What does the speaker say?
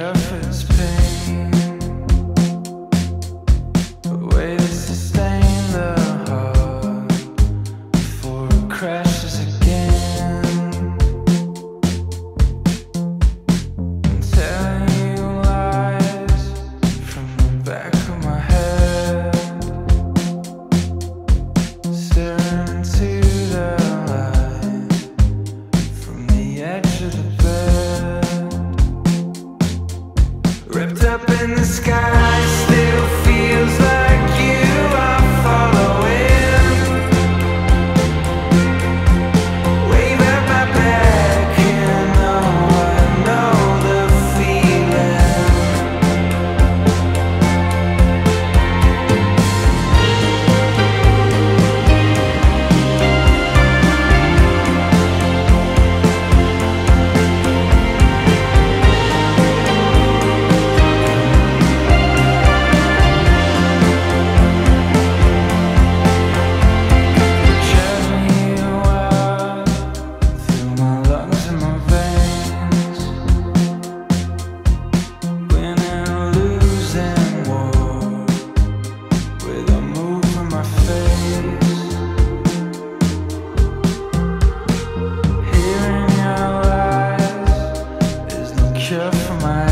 surface pain. Way to sustain the heart Before it crashes again. I'm telling you lies From the back of my head. Staring into the light From the edge of the Just for my